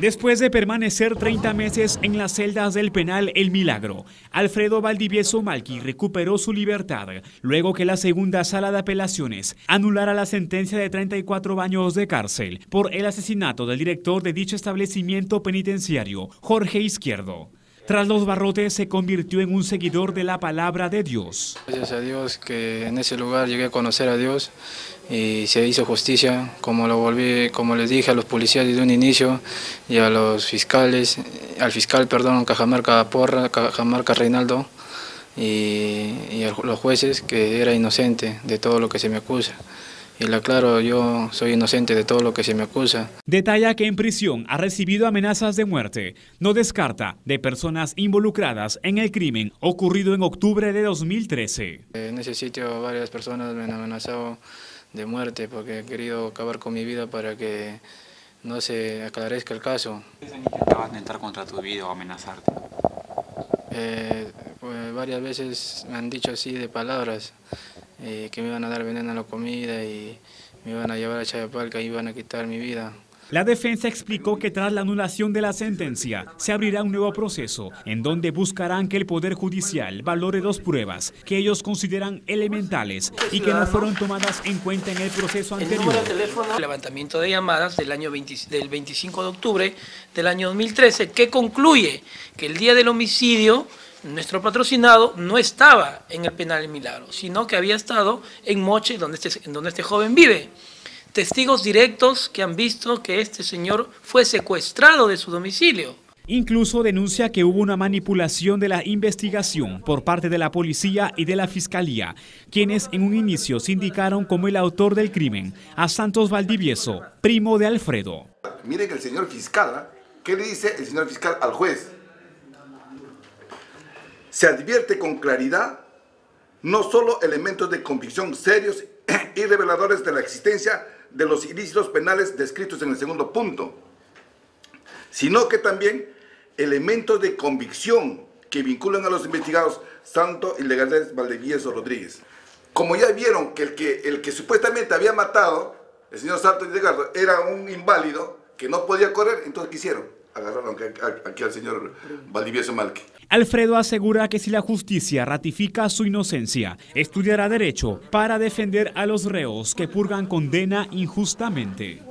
Después de permanecer 30 meses en las celdas del penal El Milagro, Alfredo Valdivieso Malqui recuperó su libertad luego que la segunda sala de apelaciones anulara la sentencia de 34 años de cárcel por el asesinato del director de dicho establecimiento penitenciario, Jorge Izquierdo. Tras los barrotes se convirtió en un seguidor de la palabra de Dios. Gracias a Dios que en ese lugar llegué a conocer a Dios y se hizo justicia, como lo volví, como les dije a los policías desde un inicio y a los fiscales, al fiscal, perdón, Cajamarca Porra, Cajamarca Reinaldo y, y a los jueces que era inocente de todo lo que se me acusa. Y le aclaro, yo soy inocente de todo lo que se me acusa. Detalla que en prisión ha recibido amenazas de muerte. No descarta de personas involucradas en el crimen ocurrido en octubre de 2013. En ese sitio varias personas me han amenazado de muerte porque he querido acabar con mi vida para que no se aclarezca el caso. ¿Qué intentaban entrar contra tu vida o amenazarte? Eh, pues varias veces me han dicho así de palabras. Eh, que me iban a dar veneno a la comida y me iban a llevar a Chayapalca y iban a quitar mi vida. La defensa explicó que tras la anulación de la sentencia se abrirá un nuevo proceso en donde buscarán que el Poder Judicial valore dos pruebas que ellos consideran elementales y que no fueron tomadas en cuenta en el proceso anterior. El teléfono, levantamiento de llamadas del año del 25 de octubre del año 2013 que concluye que el día del homicidio nuestro patrocinado no estaba en el penal El Milagro, sino que había estado en Moche, donde este, donde este joven vive. Testigos directos que han visto que este señor fue secuestrado de su domicilio. Incluso denuncia que hubo una manipulación de la investigación por parte de la policía y de la fiscalía, quienes en un inicio se indicaron como el autor del crimen a Santos Valdivieso, primo de Alfredo. Miren el señor fiscal, ¿ah? ¿qué le dice el señor fiscal al juez? Se advierte con claridad no solo elementos de convicción serios y reveladores de la existencia de los ilícitos penales descritos en el segundo punto, sino que también elementos de convicción que vinculan a los investigados Santo y Legales Valdevieso Rodríguez. Como ya vieron que el que, el que supuestamente había matado, el señor Santos y era un inválido que no podía correr, entonces ¿qué hicieron? Agarraron aquí al señor Valdivieso Malque. Alfredo asegura que si la justicia ratifica su inocencia, estudiará derecho para defender a los reos que purgan condena injustamente.